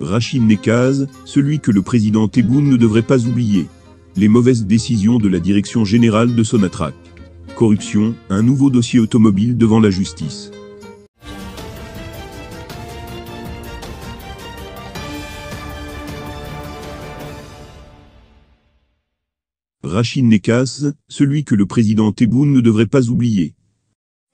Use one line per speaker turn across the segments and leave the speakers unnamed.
Rachid Nekaz, celui que le président Tebboune ne devrait pas oublier. Les mauvaises décisions de la direction générale de Sonatrach. Corruption, un nouveau dossier automobile devant la justice. Rachid Nekaz, celui que le président Tebboune ne devrait pas oublier.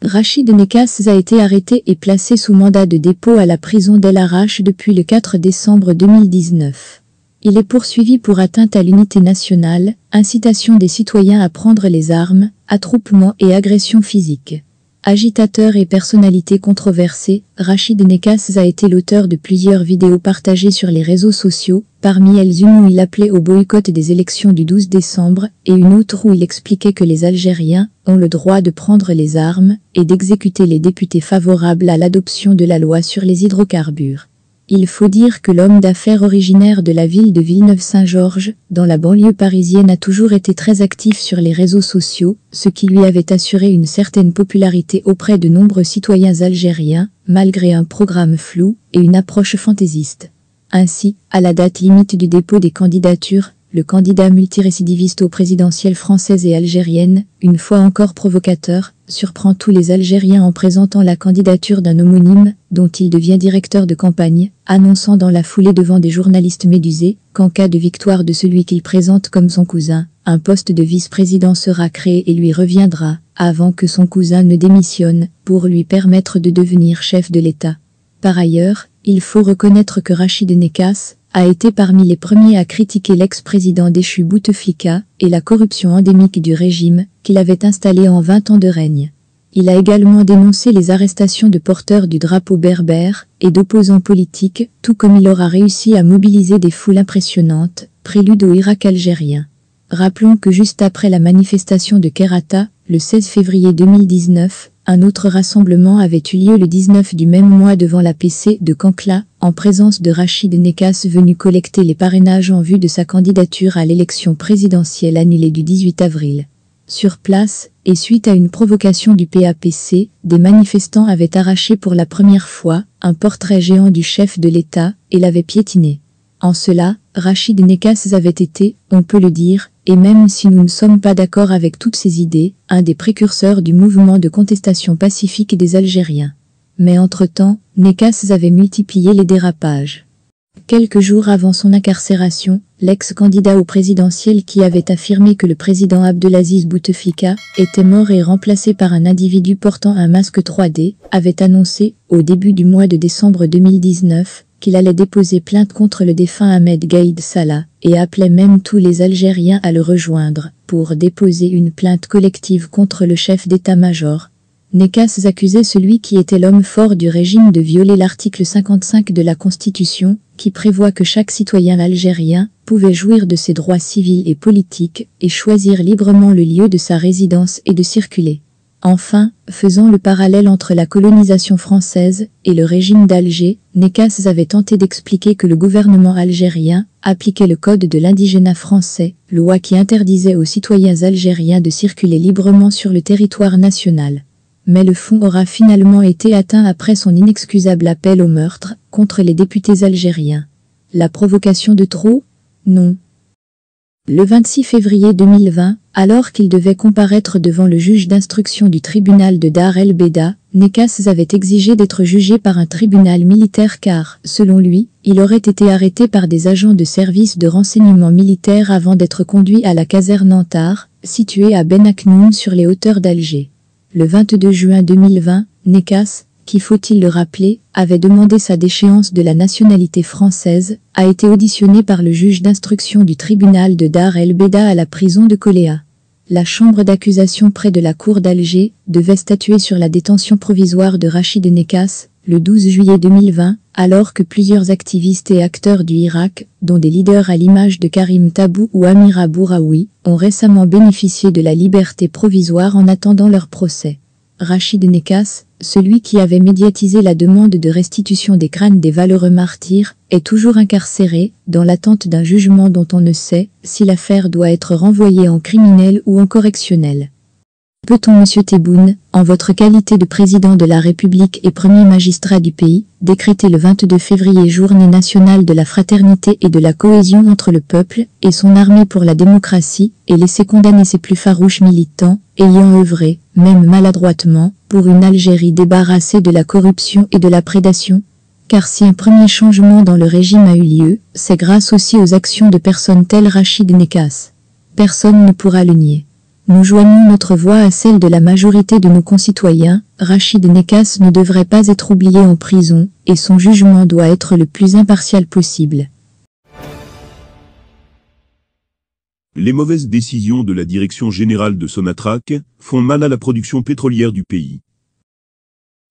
Rachid Nekaz a été arrêté et placé sous mandat de dépôt à la prison d'El Arache depuis le 4 décembre 2019. Il est poursuivi pour atteinte à l'unité nationale, incitation des citoyens à prendre les armes, attroupement et agression physique. Agitateur et personnalité controversée, Rachid Nekas a été l'auteur de plusieurs vidéos partagées sur les réseaux sociaux, parmi elles une où il appelait au boycott des élections du 12 décembre et une autre où il expliquait que les Algériens ont le droit de prendre les armes et d'exécuter les députés favorables à l'adoption de la loi sur les hydrocarbures. Il faut dire que l'homme d'affaires originaire de la ville de Villeneuve-Saint-Georges, dans la banlieue parisienne a toujours été très actif sur les réseaux sociaux, ce qui lui avait assuré une certaine popularité auprès de nombreux citoyens algériens, malgré un programme flou et une approche fantaisiste. Ainsi, à la date limite du dépôt des candidatures, le candidat multirécidiviste aux présidentielles françaises et algériennes, une fois encore provocateur, surprend tous les Algériens en présentant la candidature d'un homonyme, dont il devient directeur de campagne, annonçant dans la foulée devant des journalistes médusés qu'en cas de victoire de celui qu'il présente comme son cousin, un poste de vice-président sera créé et lui reviendra, avant que son cousin ne démissionne, pour lui permettre de devenir chef de l'État. Par ailleurs, il faut reconnaître que Rachid Nekas, a été parmi les premiers à critiquer l'ex-président déchu Bouteflika et la corruption endémique du régime qu'il avait installé en 20 ans de règne. Il a également dénoncé les arrestations de porteurs du drapeau berbère et d'opposants politiques, tout comme il aura réussi à mobiliser des foules impressionnantes, prélude au Irak algérien. Rappelons que juste après la manifestation de Kerata, le 16 février 2019, un autre rassemblement avait eu lieu le 19 du même mois devant la PC de Cancla, en présence de Rachid Nekas venu collecter les parrainages en vue de sa candidature à l'élection présidentielle annulée du 18 avril. Sur place, et suite à une provocation du PAPC, des manifestants avaient arraché pour la première fois un portrait géant du chef de l'État et l'avaient piétiné. En cela, Rachid Nekas avait été, on peut le dire, et même si nous ne sommes pas d'accord avec toutes ces idées, un des précurseurs du mouvement de contestation pacifique des Algériens. Mais entre-temps, Nekas avait multiplié les dérapages. Quelques jours avant son incarcération, l'ex-candidat au présidentiel qui avait affirmé que le président Abdelaziz Bouteflika était mort et remplacé par un individu portant un masque 3D, avait annoncé, au début du mois de décembre 2019, qu'il allait déposer plainte contre le défunt Ahmed Gaïd Salah, et appelait même tous les Algériens à le rejoindre, pour déposer une plainte collective contre le chef d'état-major. Nekas accusait celui qui était l'homme fort du régime de violer l'article 55 de la Constitution, qui prévoit que chaque citoyen algérien pouvait jouir de ses droits civils et politiques et choisir librement le lieu de sa résidence et de circuler. Enfin, faisant le parallèle entre la colonisation française et le régime d'Alger, Nekas avait tenté d'expliquer que le gouvernement algérien appliquait le code de l'indigénat français, loi qui interdisait aux citoyens algériens de circuler librement sur le territoire national. Mais le fond aura finalement été atteint après son inexcusable appel au meurtre contre les députés algériens. La provocation de trop? Non, le 26 février 2020, alors qu'il devait comparaître devant le juge d'instruction du tribunal de Dar el-Beda, Nekas avait exigé d'être jugé par un tribunal militaire car, selon lui, il aurait été arrêté par des agents de service de renseignement militaire avant d'être conduit à la caserne Antar, située à Benaknoun sur les hauteurs d'Alger. Le 22 juin 2020, Nekas, qui faut-il le rappeler, avait demandé sa déchéance de la nationalité française, a été auditionné par le juge d'instruction du tribunal de Dar el-Beda à la prison de Coléa. La chambre d'accusation près de la cour d'Alger devait statuer sur la détention provisoire de Rachid Nekas le 12 juillet 2020, alors que plusieurs activistes et acteurs du Irak, dont des leaders à l'image de Karim Tabou ou Amira Bouraoui, ont récemment bénéficié de la liberté provisoire en attendant leur procès. Rachid Nekas, celui qui avait médiatisé la demande de restitution des crânes des valeureux martyrs, est toujours incarcéré, dans l'attente d'un jugement dont on ne sait si l'affaire doit être renvoyée en criminel ou en correctionnel. Peut-on, Monsieur Tebboune, en votre qualité de président de la République et premier magistrat du pays, décréter le 22 février journée nationale de la fraternité et de la cohésion entre le peuple et son armée pour la démocratie et laisser condamner ses plus farouches militants, ayant œuvré, même maladroitement, pour une Algérie débarrassée de la corruption et de la prédation car si un premier changement dans le régime a eu lieu, c'est grâce aussi aux actions de personnes telles Rachid Nekas. Personne ne pourra le nier. Nous joignons notre voix à celle de la majorité de nos concitoyens, Rachid Nekas ne devrait pas être oublié en prison, et son jugement doit être le plus impartial possible.
Les mauvaises décisions de la direction générale de Sonatrach font mal à la production pétrolière du pays.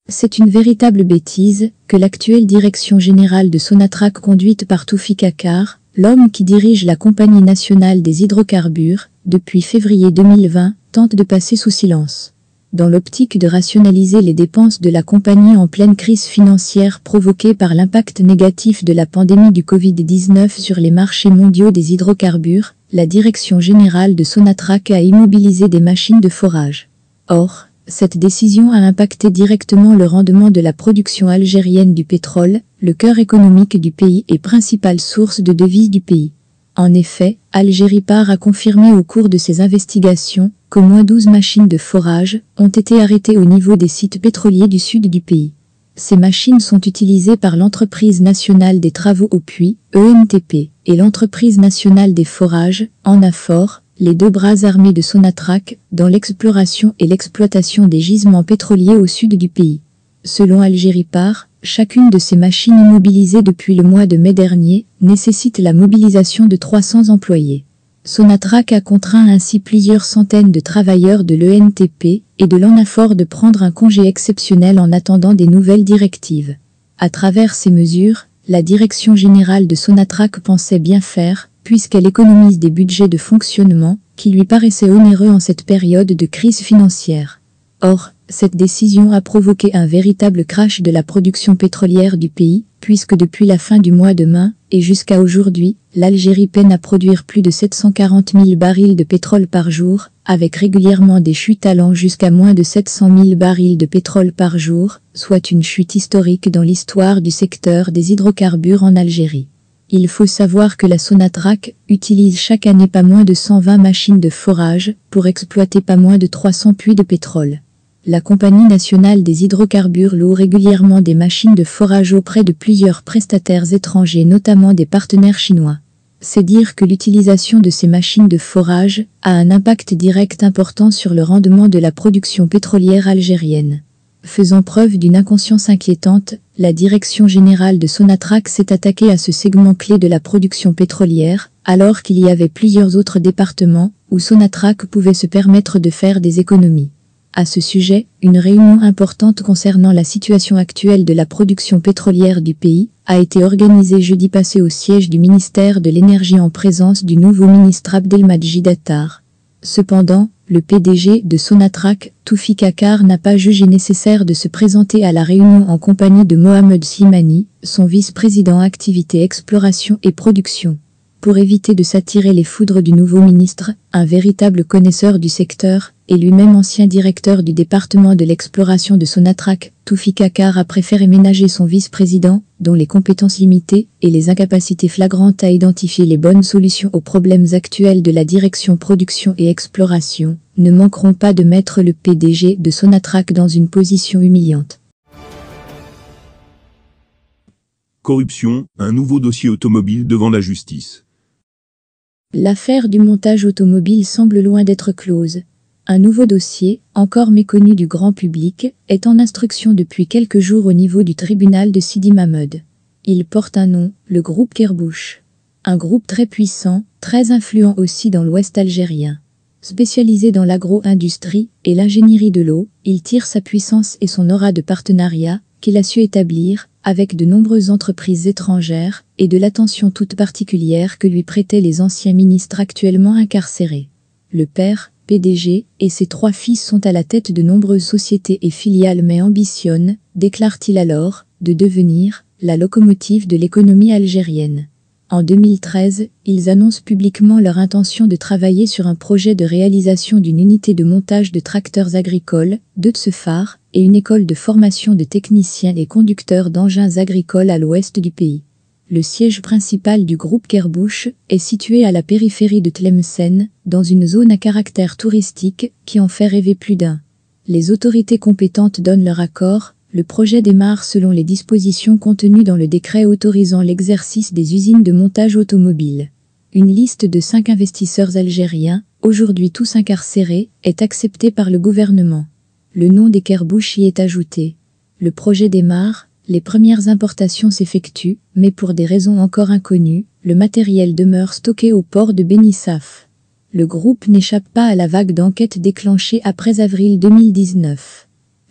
C'est une véritable bêtise que l'actuelle direction générale de Sonatrach conduite par Toufik Akar, l'homme qui dirige la Compagnie nationale des hydrocarbures, depuis février 2020, tente de passer sous silence. Dans l'optique de rationaliser les dépenses de la compagnie en pleine crise financière provoquée par l'impact négatif de la pandémie du Covid-19 sur les marchés mondiaux des hydrocarbures, la direction générale de Sonatrach a immobilisé des machines de forage. Or, cette décision a impacté directement le rendement de la production algérienne du pétrole, le cœur économique du pays et principale source de devises du pays. En effet, Algérie Par a confirmé au cours de ses investigations qu'au moins 12 machines de forage ont été arrêtées au niveau des sites pétroliers du sud du pays. Ces machines sont utilisées par l'entreprise nationale des travaux au puits, ENTP, et l'entreprise nationale des forages, ENAFOR, les deux bras armés de Sonatrach, dans l'exploration et l'exploitation des gisements pétroliers au sud du pays. Selon Algérie Par, chacune de ces machines immobilisées depuis le mois de mai dernier nécessite la mobilisation de 300 employés. Sonatrach a contraint ainsi plusieurs centaines de travailleurs de l'ENTP et de l'ONAFOR de prendre un congé exceptionnel en attendant des nouvelles directives. À travers ces mesures, la direction générale de Sonatrach pensait bien faire, puisqu'elle économise des budgets de fonctionnement qui lui paraissaient onéreux en cette période de crise financière. Or, cette décision a provoqué un véritable crash de la production pétrolière du pays, puisque depuis la fin du mois de mai et jusqu'à aujourd'hui, l'Algérie peine à produire plus de 740 000 barils de pétrole par jour, avec régulièrement des chutes allant jusqu'à moins de 700 000 barils de pétrole par jour, soit une chute historique dans l'histoire du secteur des hydrocarbures en Algérie. Il faut savoir que la Sonatrach utilise chaque année pas moins de 120 machines de forage pour exploiter pas moins de 300 puits de pétrole. La Compagnie nationale des hydrocarbures loue régulièrement des machines de forage auprès de plusieurs prestataires étrangers, notamment des partenaires chinois. C'est dire que l'utilisation de ces machines de forage a un impact direct important sur le rendement de la production pétrolière algérienne. Faisant preuve d'une inconscience inquiétante, la direction générale de Sonatrach s'est attaquée à ce segment clé de la production pétrolière, alors qu'il y avait plusieurs autres départements où Sonatrach pouvait se permettre de faire des économies. À ce sujet, une réunion importante concernant la situation actuelle de la production pétrolière du pays a été organisée jeudi passé au siège du ministère de l'Énergie en présence du nouveau ministre Abdelmajid Attar. Cependant, le PDG de Sonatrach, Toufik Akar n'a pas jugé nécessaire de se présenter à la réunion en compagnie de Mohamed Simani, son vice-président activité exploration et production. Pour éviter de s'attirer les foudres du nouveau ministre, un véritable connaisseur du secteur, et lui-même ancien directeur du département de l'exploration de Sonatrach, Toufik Akar a préféré ménager son vice-président, dont les compétences limitées et les incapacités flagrantes à identifier les bonnes solutions aux problèmes actuels de la direction production et exploration, ne manqueront pas de mettre le PDG de Sonatrach dans une position humiliante.
Corruption, un nouveau dossier automobile devant la justice.
L'affaire du montage automobile semble loin d'être close. Un nouveau dossier, encore méconnu du grand public, est en instruction depuis quelques jours au niveau du tribunal de Sidi Mahmoud. Il porte un nom, le groupe Kerbouche. Un groupe très puissant, très influent aussi dans l'ouest algérien. Spécialisé dans l'agro-industrie et l'ingénierie de l'eau, il tire sa puissance et son aura de partenariat, qu'il a su établir, avec de nombreuses entreprises étrangères, et de l'attention toute particulière que lui prêtaient les anciens ministres actuellement incarcérés. Le père, PDG, et ses trois fils sont à la tête de nombreuses sociétés et filiales mais ambitionnent, déclare-t-il alors, de devenir la locomotive de l'économie algérienne. En 2013, ils annoncent publiquement leur intention de travailler sur un projet de réalisation d'une unité de montage de tracteurs agricoles, de phare et une école de formation de techniciens et conducteurs d'engins agricoles à l'ouest du pays. Le siège principal du groupe Kerbush est situé à la périphérie de Tlemcen, dans une zone à caractère touristique qui en fait rêver plus d'un. Les autorités compétentes donnent leur accord, le projet démarre selon les dispositions contenues dans le décret autorisant l'exercice des usines de montage automobile. Une liste de cinq investisseurs algériens, aujourd'hui tous incarcérés, est acceptée par le gouvernement. Le nom des Kerbouch y est ajouté. Le projet démarre, les premières importations s'effectuent, mais pour des raisons encore inconnues, le matériel demeure stocké au port de Benissaf. Le groupe n'échappe pas à la vague d'enquête déclenchée après avril 2019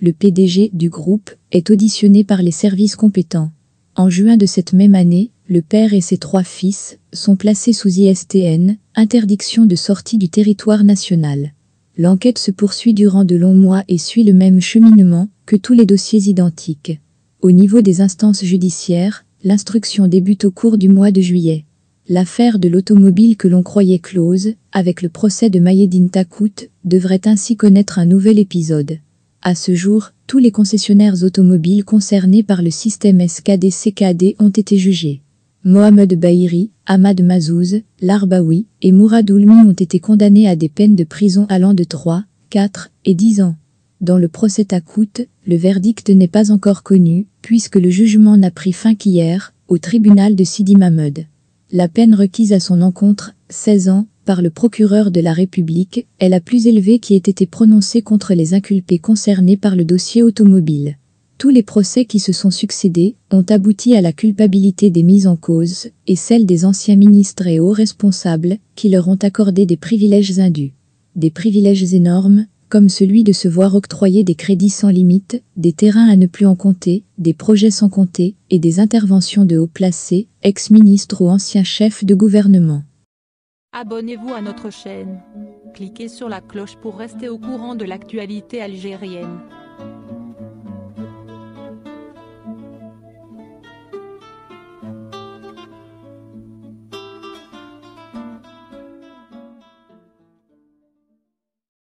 le PDG du groupe, est auditionné par les services compétents. En juin de cette même année, le père et ses trois fils sont placés sous ISTN, interdiction de sortie du territoire national. L'enquête se poursuit durant de longs mois et suit le même cheminement que tous les dossiers identiques. Au niveau des instances judiciaires, l'instruction débute au cours du mois de juillet. L'affaire de l'automobile que l'on croyait close, avec le procès de Mayedine Takout, devrait ainsi connaître un nouvel épisode. À ce jour, tous les concessionnaires automobiles concernés par le système SKD-CKD ont été jugés. Mohamed Bahiri, Ahmad Mazouz, Larbaoui et Mourad Oulmi ont été condamnés à des peines de prison allant de 3, 4 et 10 ans. Dans le procès Takout, le verdict n'est pas encore connu, puisque le jugement n'a pris fin qu'hier, au tribunal de Sidi Mahmoud. La peine requise à son encontre, 16 ans, par le procureur de la République est la plus élevée qui ait été prononcée contre les inculpés concernés par le dossier automobile. Tous les procès qui se sont succédés ont abouti à la culpabilité des mises en cause et celle des anciens ministres et hauts responsables qui leur ont accordé des privilèges indus. Des privilèges énormes, comme celui de se voir octroyer des crédits sans limite, des terrains à ne plus en compter, des projets sans compter et des interventions de hauts placés, ex-ministres ou anciens chefs de gouvernement.
Abonnez-vous à notre chaîne. Cliquez sur la cloche pour rester au courant de l'actualité algérienne.